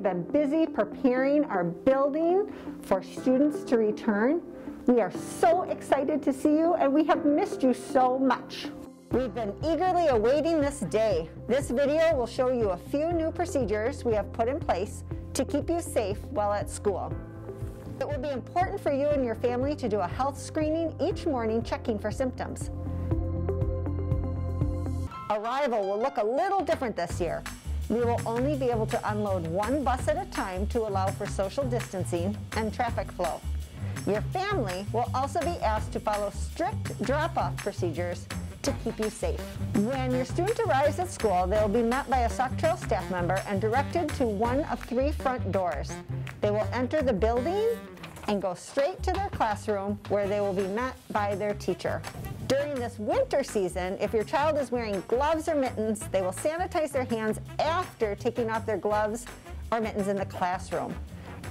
we've been busy preparing our building for students to return. We are so excited to see you and we have missed you so much. We've been eagerly awaiting this day. This video will show you a few new procedures we have put in place to keep you safe while at school. It will be important for you and your family to do a health screening each morning checking for symptoms. Arrival will look a little different this year. We will only be able to unload one bus at a time to allow for social distancing and traffic flow. Your family will also be asked to follow strict drop-off procedures to keep you safe. When your student arrives at school, they will be met by a Sauk Trail staff member and directed to one of three front doors. They will enter the building and go straight to their classroom where they will be met by their teacher. During this winter season, if your child is wearing gloves or mittens, they will sanitize their hands after taking off their gloves or mittens in the classroom.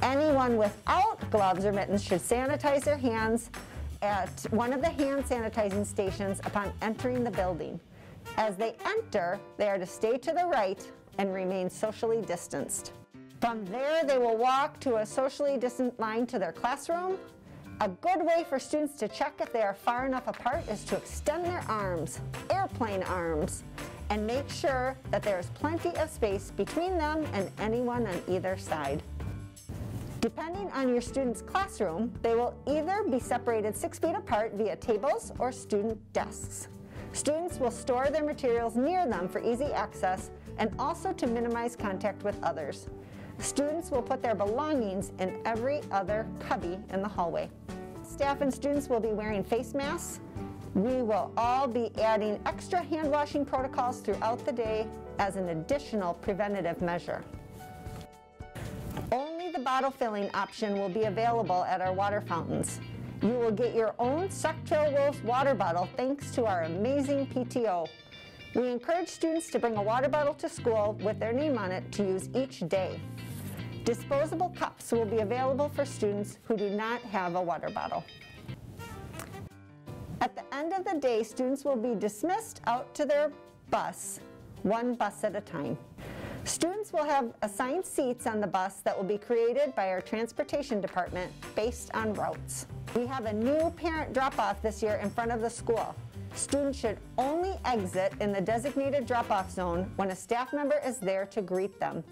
Anyone without gloves or mittens should sanitize their hands at one of the hand sanitizing stations upon entering the building. As they enter, they are to stay to the right and remain socially distanced. From there, they will walk to a socially distant line to their classroom a good way for students to check if they are far enough apart is to extend their arms, airplane arms, and make sure that there is plenty of space between them and anyone on either side. Depending on your student's classroom, they will either be separated six feet apart via tables or student desks. Students will store their materials near them for easy access and also to minimize contact with others. Students will put their belongings in every other cubby in the hallway. Staff and students will be wearing face masks. We will all be adding extra hand washing protocols throughout the day as an additional preventative measure. Only the bottle filling option will be available at our water fountains. You will get your own Sauk Wolf water bottle thanks to our amazing PTO. We encourage students to bring a water bottle to school with their name on it to use each day. Disposable cups will be available for students who do not have a water bottle. At the end of the day, students will be dismissed out to their bus, one bus at a time. Students will have assigned seats on the bus that will be created by our transportation department based on routes. We have a new parent drop-off this year in front of the school. Students should only exit in the designated drop-off zone when a staff member is there to greet them.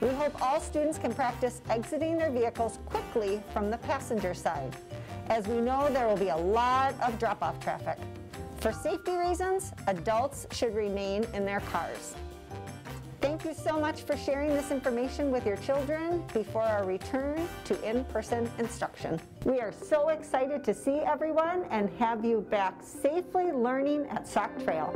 We hope all students can practice exiting their vehicles quickly from the passenger side, as we know there will be a lot of drop-off traffic. For safety reasons, adults should remain in their cars. Thank you so much for sharing this information with your children before our return to in-person instruction. We are so excited to see everyone and have you back safely learning at Sauk Trail.